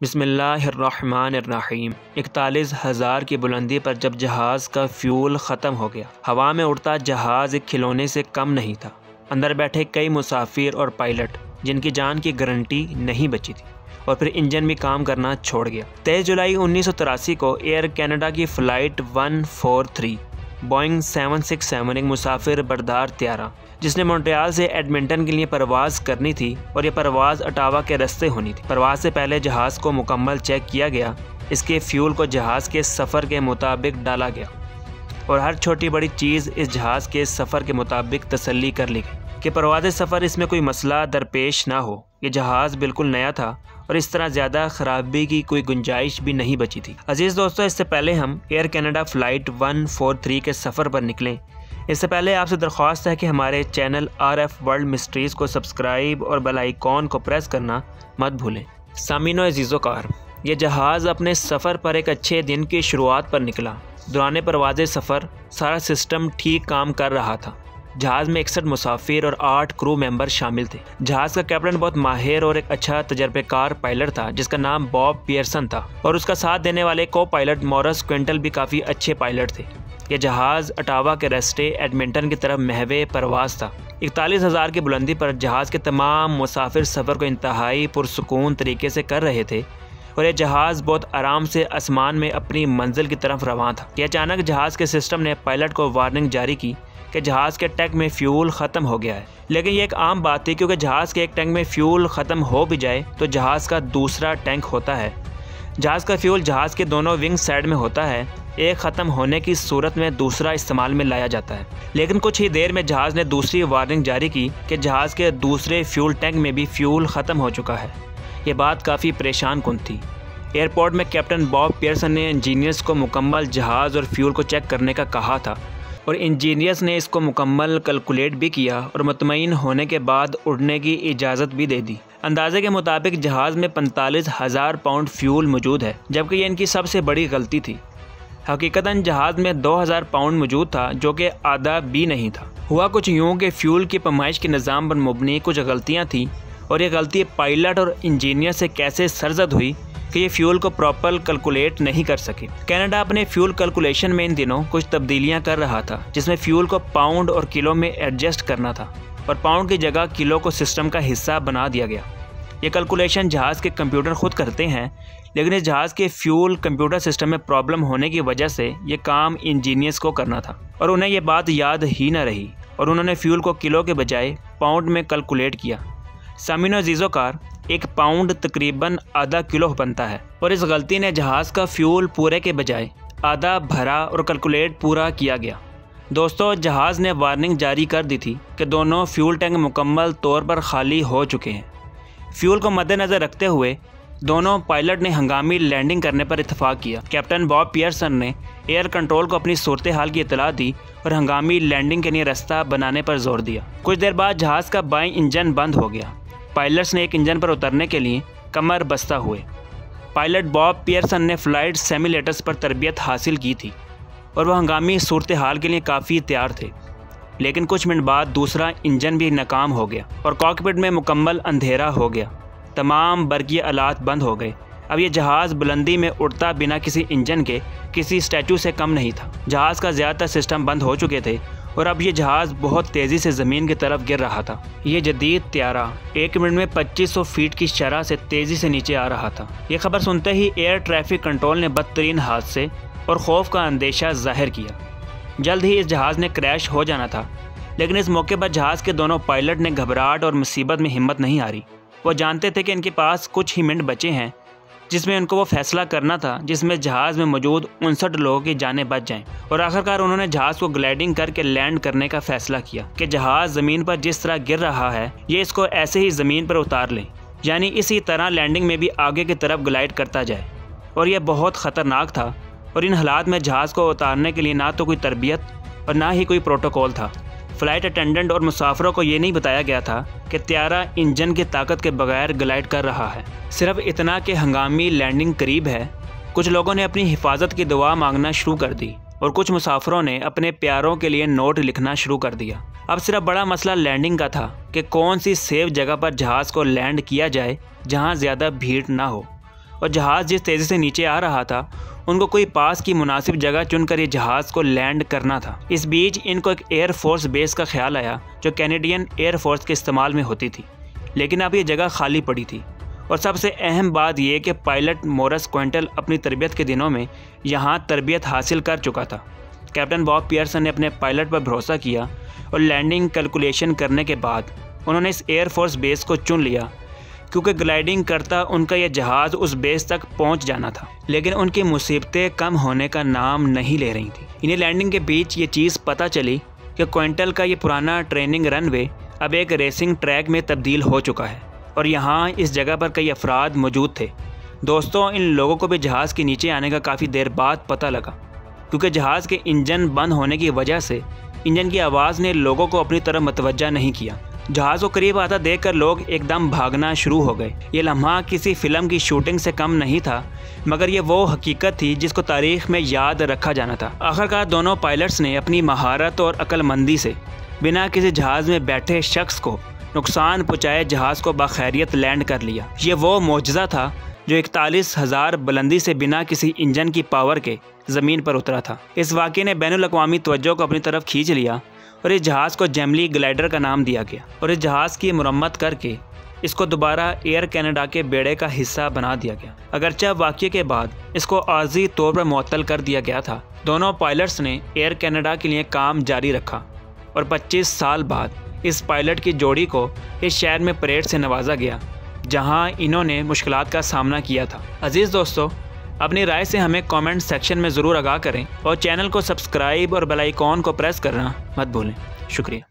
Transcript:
बिसमीम इकतालीस हज़ार की बुलंदी पर जब जहाज़ का फ्यूल ख़त्म हो गया, हवा में उड़ता जहाज़ एक खिलौने से कम नहीं था। अंदर बैठे कई मुसाफिर और पायलट, जिनकी जान की गारंटी नहीं बची थी, और फिर इंजन भी काम करना छोड़ गया। तेईस जुलाई उन्नीस सौ तिरासी को एयर कनाडा की flight one four three, Boeing seven six seven एक मुसाफिर बरदार त्यारा जिसने मोन्ट्रियाल से एडमिंटन के लिए परवाज़ करनी थी और ये परवाज़ अटावा के रस्ते होनी थी। परवाज़ से पहले जहाज़ को मुकम्मल चेक किया गया। इसके फ्यूल को जहाज़ के सफ़र के मुताबिक डाला गया और हर छोटी बड़ी चीज़ इस जहाज़ के सफ़र के मुताबिक तसल्ली कर ली गई। कि परवाज़ सफ़र इसमें कोई मसला दरपेश ना हो। ये जहाज़ बिल्कुल नया था और इस तरह ज़्यादा ख़राबी की कोई गुंजाइश भी नहीं बची थी। अज़ीज़ दोस्तों, इससे पहले हम Air Canada flight one four three के सफ़र पर निकलें। इससे पहले आपसे दरख्वास्त है कि हमारे channel R F world mysteries को सब्सक्राइब और बेल आइकॉन को प्रेस करना मत भूलें। सामिनो अजीज़ो कार, ये जहाज़ अपने सफ़र पर एक अच्छे दिन की शुरुआत पर निकला। दौरान परवाज सफ़र, सारा सिस्टम ठीक काम कर रहा था। जहाज़ में इकसठ मुसाफिर और आठ क्रू मेंबर शामिल थे। जहाज़ का कैप्टन बहुत माहिर और एक अच्छा तजर्बेकार पायलट था, जिसका नाम बॉब पियर्सन था। और उसका साथ देने वाले को पायलट मॉरस क्विंटल भी काफ़ी अच्छे पायलट थे। यह जहाज़ अटावा के रस्ते एडमिंटन की तरफ़ महवे परवास था। इकतालीस हज़ार की बुलंदी पर जहाज़ के तमाम मुसाफिर सफ़र को इंतहाई पुरसकून तरीके से कर रहे थे और यह जहाज़ बहुत आराम से आसमान में अपनी मंजिल की तरफ़ रवान था। यह अचानक जहाज़ के सिस्टम ने पायलट को वार्निंग जारी की कि जहाज़ के टैंक में फ्यूल ख़त्म हो गया है। लेकिन ये एक आम बात थी, क्योंकि जहाज़ के एक टैंक में फ्यूल ख़त्म हो भी जाए तो जहाज़ का दूसरा टैंक होता है। जहाज़ का फ्यूल जहाज़ के दोनों विंग साइड में होता है एक ख़त्म होने की सूरत में दूसरा इस्तेमाल में लाया जाता है। लेकिन कुछ ही देर में जहाज़ ने दूसरी वार्निंग जारी की कि जहाज़ के दूसरे फ्यूल टैंक में भी फ्यूल ख़त्म हो चुका है। ये बात काफ़ी परेशान कन थी। एयरपोर्ट में कैप्टन बॉब पियर्सन ने इंजीनियर्स को मुकम्मल जहाज़ और फ्यूल को चेक करने का कहा था और इंजीनियर्स ने इसको मुकम्मल कैलकुलेट भी किया और मुतमिन होने के बाद उड़ने की इजाज़त भी दे दी। अंदाजे के मुताबिक जहाज़ में पैंतालीस हज़ार पाउंड फ्यूल मौजूद है, जबकि ये इनकी सबसे बड़ी गलती थी। हकीकता जहाज़ में 2000 पाउंड मौजूद था, जो कि आधा भी नहीं था। हुआ कुछ यूँ कि फ्यूल की पमाइश के निज़ाम पर मुबनी कुछ गलतियाँ थीं और ये गलती पायलट और इंजीनियर से कैसे सरजद हुई कि ये फ्यूल को प्रॉपर कैलकुलेट नहीं कर सके। कनाडा अपने फ्यूल कैलकुलेशन में इन दिनों कुछ तब्दीलियाँ कर रहा था, जिसमें फ्यूल को पाउंड और किलो में एडजस्ट करना था और पाउंड की जगह किलो को सिस्टम का हिस्सा बना दिया गया। ये कैलकुलेशन जहाज़ के कंप्यूटर खुद करते हैं लेकिन इस जहाज़ के फ्यूल कंप्यूटर सिस्टम में प्रॉब्लम होने की वजह से ये काम इंजीनियर्स को करना था और उन्हें ये बात याद ही ना रही और उन्होंने फ्यूल को किलो के बजाय पाउंड में कैलकुलेट किया। सामिनो जीजो कार एक पाउंड तकरीबन आधा किलो बनता है और इस गलती ने जहाज़ का फ्यूल पूरे के बजाय आधा, भरा और कैलकुलेट पूरा किया गया। दोस्तों, जहाज़ ने वार्निंग जारी कर दी थी कि दोनों फ्यूल टैंक मुकम्मल तौर पर खाली हो चुके हैं। फ्यूल को मद्देनज़र रखते हुए दोनों पायलट ने हंगामी लैंडिंग करने पर इतफाक़ किया। कैप्टन बॉब पियर्सन ने एयर कंट्रोल को अपनी सूरत हाल की इतला दी और हंगामी लैंडिंग के लिए रास्ता बनाने पर ज़ोर दिया। कुछ देर बाद जहाज़ का बाई इंजन बंद हो गया। पायलट्स ने एक इंजन पर उतरने के लिए कमर बस्ता हुए। पायलट बॉब पियर्सन ने फ़्लाइट सेमिलेटर्स पर तरबियत हासिल की थी और वह हंगामी सूरत हाल के लिए काफ़ी तैयार थे। लेकिन कुछ मिनट बाद दूसरा इंजन भी नाकाम हो गया और कॉकपिट में मुकम्मल अंधेरा हो गया। तमाम बर्गीय आलात बंद हो गए। अब ये जहाज़ बुलंदी में उड़ता बिना किसी इंजन के किसी स्टैचू से कम नहीं था। जहाज़ का ज़्यादातर सिस्टम बंद हो चुके थे और अब ये जहाज़ बहुत तेज़ी से ज़मीन की तरफ़ गिर रहा था। ये जदीद त्यारा एक मिनट में 2500 फीट की शरह से तेज़ी से नीचे आ रहा था। ये खबर सुनते ही एयर ट्रैफ़िक कंट्रोल ने बदतरीन हादसे और खौफ का अंदेशा ज़ाहिर किया। जल्द ही इस जहाज़ ने क्रैश हो जाना था, लेकिन इस मौके पर जहाज़ के दोनों पायलट ने घबराहट और मुसीबत में हिम्मत नहीं हारी। वो जानते थे कि इनके पास कुछ ही मिनट बचे हैं, जिसमें उनको वो फैसला करना था, जिसमें जहाज़ में मौजूद उनसठ लोगों की जानें बच जाएँ। और आखिरकार उन्होंने जहाज़ को ग्लाइडिंग करके लैंड करने का फैसला किया कि जहाज़ ज़मीन पर जिस तरह गिर रहा है, ये इसको ऐसे ही ज़मीन पर उतार लें, यानी इसी तरह लैंडिंग में भी आगे की तरफ़ ग्लाइड करता जाए। और यह बहुत ख़तरनाक था, और इन हालात में जहाज़ को उतारने के लिए ना तो कोई तरबियत और ना ही कोई प्रोटोकॉल था। फ़्लाइट अटेंडेंट और मुसाफरों को ये नहीं बताया गया था कि त्यारा इंजन की ताकत के बगैर ग्लाइड कर रहा है। सिर्फ़ इतना कि हंगामी लैंडिंग करीब है। कुछ लोगों ने अपनी हिफाजत की दुआ मांगना शुरू कर दी और कुछ मुसाफरों ने अपने प्यारों के लिए नोट लिखना शुरू कर दिया। अब सिर्फ़ बड़ा मसला लैंडिंग का था कि कौन सी सेफ़ जगह पर जहाज़ को लैंड किया जाए जहाँ ज़्यादा भीड़ ना हो। और जहाज़ जिस तेज़ी से नीचे आ रहा था, उनको कोई पास की मुनासिब जगह चुनकर ये जहाज़ को लैंड करना था। इस बीच इनको एक एयरफोर्स बेस का ख्याल आया, जो कैनेडियन एयरफोर्स के इस्तेमाल में होती थी। लेकिन अब ये जगह खाली पड़ी थी। और सबसे अहम बात यह कि पायलट मोरस क्वेंटल अपनी तरबियत के दिनों में यहाँ तरबियत हासिल कर चुका था। कैप्टन बॉब पियर्सन ने अपने पायलट पर भरोसा किया और लैंडिंग कैलकुलेशन करने के बाद उन्होंने इस एयरफोर्स बेस को चुन लिया क्योंकि ग्लाइडिंग करता उनका यह जहाज़ उस बेस तक पहुँच जाना था। लेकिन उनकी मुसीबतें कम होने का नाम नहीं ले रही थी। इन्हें लैंडिंग के बीच ये चीज़ पता चली कि क्वेंटल का ये पुराना ट्रेनिंग रनवे अब एक रेसिंग ट्रैक में तब्दील हो चुका है। और यहाँ इस जगह पर कई अफराद मौजूद थे। दोस्तों, इन लोगों को भी जहाज़ के नीचे आने का काफ़ी देर बाद पता लगा। क्योंकि जहाज़ के इंजन बंद होने की वजह से इंजन की आवाज़ ने लोगों को अपनी तरफ़ मतवजा नहीं किया। जहाज़ को करीब आता देखकर लोग एकदम भागना शुरू हो गए। ये लम्हा किसी फ़िल्म की शूटिंग से कम नहीं था, मगर ये वो हकीकत थी जिसको तारीख में याद रखा जाना था। आखिरकार दोनों पायलट्स ने अपनी महारत और अक्लमंदी से बिना किसी जहाज़ में बैठे शख्स को नुकसान पहुँचाए जहाज़ को बाखैरियत लैंड कर लिया। ये वो मुआजा था जो इकतालीस हज़ार बुलंदी से बिना किसी इंजन की पावर के ज़मीन पर उतरा था। इस वाक़े ने बैन अवी तवज्जो को अपनी तरफ़ खींच लिया और इस जहाज़ को जेमली ग्लाइडर का नाम दिया गया और इस जहाज़ की मरम्मत करके इसको दोबारा एयर कनाडा के बेड़े का हिस्सा बना दिया गया। अगरचे वाक्य के बाद इसको आर्जी तौर पर मअतल कर दिया गया था। दोनों पायलट्स ने एयर कनाडा के लिए काम जारी रखा और 25 साल बाद इस पायलट की जोड़ी को इस शहर में परेड से नवाजा गया, जहाँ इन्होंने मुश्किल का सामना किया था। अज़ीज़ दोस्तों अपनी राय से हमें कमेंट सेक्शन में ज़रूर आगाह करें और चैनल को सब्सक्राइब और बेल आइकॉन को प्रेस करना मत भूलें। शुक्रिया।